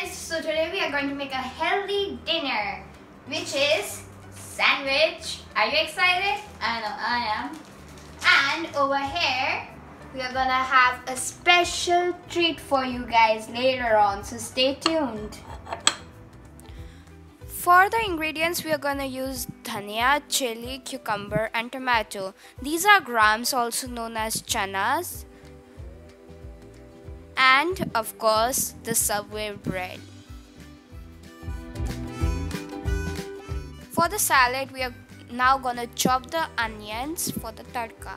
guys, so today we are going to make a healthy dinner which is sandwich. Are you excited? I know I am. And over here we are gonna have a special treat for you guys later on so stay tuned. For the ingredients we are gonna use dhania, chili, cucumber and tomato. These are grams also known as chanas and of course the subway bread. For the salad we are now gonna chop the onions for the tadka.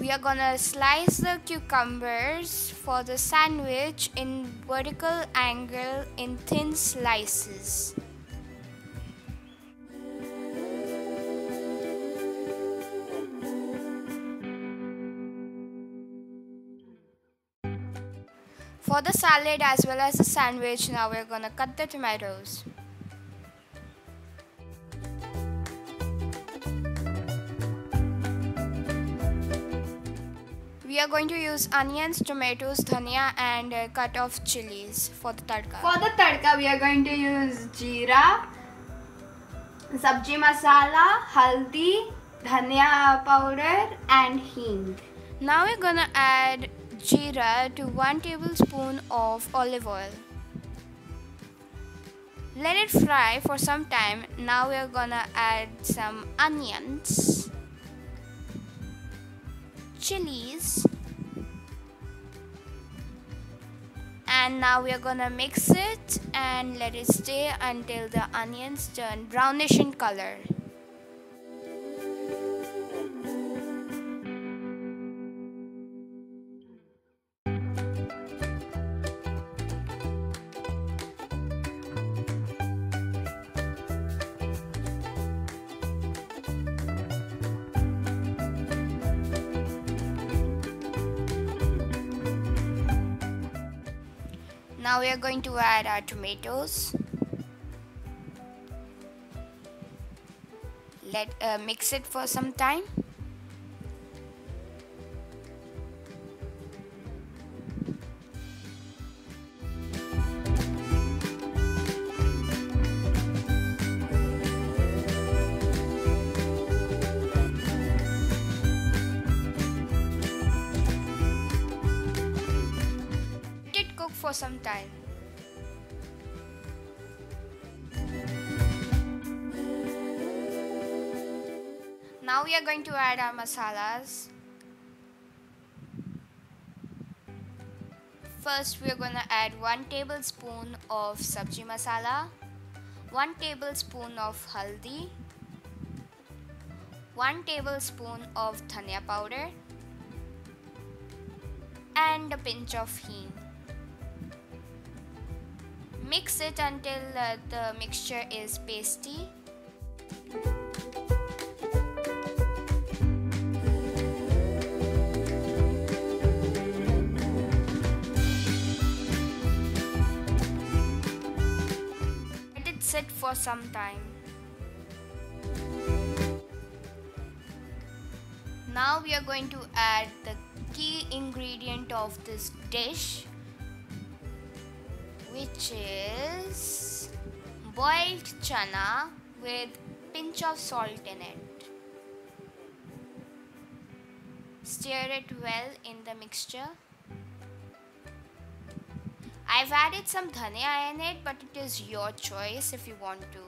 We are gonna slice the cucumbers for the sandwich in vertical angle in thin slices. For the salad as well as the sandwich, now we're gonna cut the tomatoes. We are going to use onions, tomatoes, dhania and uh, cut off chilies for the tadka. For the tadka, we are going to use jeera, sabji masala, haldi, dhania powder and hing. Now we're gonna add jeera to 1 tablespoon of olive oil. Let it fry for some time. Now we're gonna add some onions, chilies, and now we're gonna mix it and let it stay until the onions turn brownish in color. Now we are going to add our tomatoes. Let uh, mix it for some time. For some time. Now we are going to add our masalas. First we are going to add 1 tablespoon of sabji masala, 1 tablespoon of haldi, 1 tablespoon of dhania powder and a pinch of hing. Mix it until uh, the mixture is pasty. Let it sit for some time. Now we are going to add the key ingredient of this dish which is boiled chana with pinch of salt in it. Stir it well in the mixture. I've added some dhania in it but it is your choice if you want to.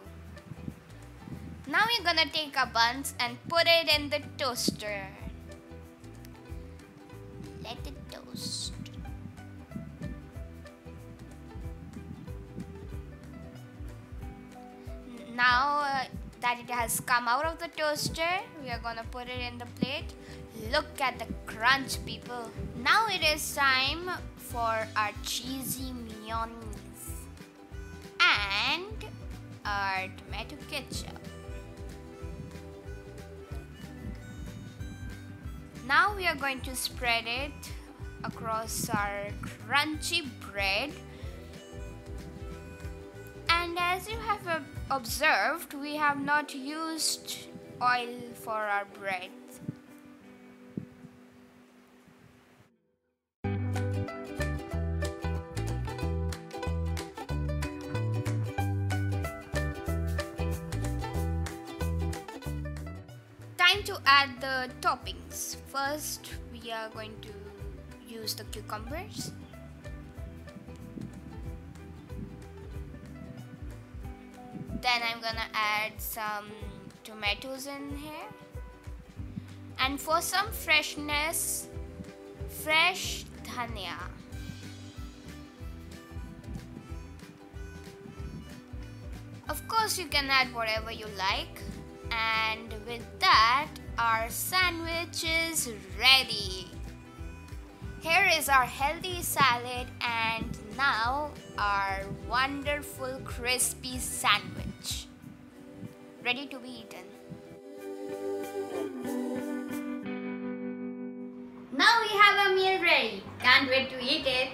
Now we're gonna take our buns and put it in the toaster. Now uh, that it has come out of the toaster, we are gonna put it in the plate. Look at the crunch, people. Now it is time for our cheesy mayonnaise and our tomato ketchup. Now we are going to spread it across our crunchy bread. And as you have uh, observed, we have not used oil for our bread. Time to add the toppings. First, we are going to use the cucumbers. Then I'm gonna add some tomatoes in here. And for some freshness, fresh dhania. Of course, you can add whatever you like. And with that, our sandwich is ready. Here is our healthy salad and now our wonderful crispy sandwich. Ready to be eaten. Now we have a meal ready. Can't wait to eat it.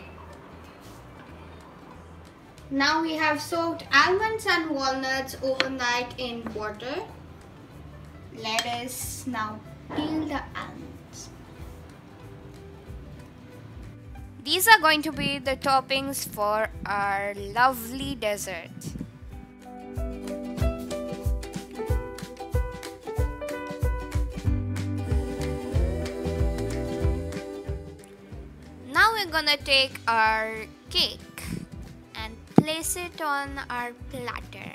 Now we have soaked almonds and walnuts overnight in water. Let us now peel the almonds. These are going to be the toppings for our lovely dessert. We're gonna take our cake and place it on our platter.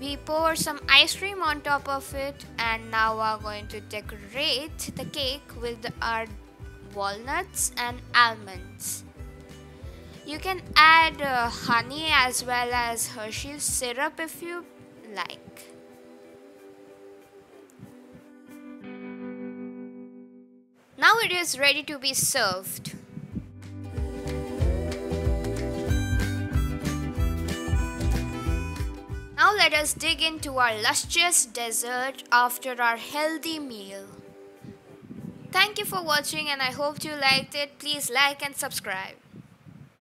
We pour some ice cream on top of it and now we're going to decorate the cake with our walnuts and almonds. You can add uh, honey as well as Hershey's syrup if you like. Now it is ready to be served. Now let us dig into our luscious dessert after our healthy meal. Thank you for watching and I hope you liked it. Please like and subscribe.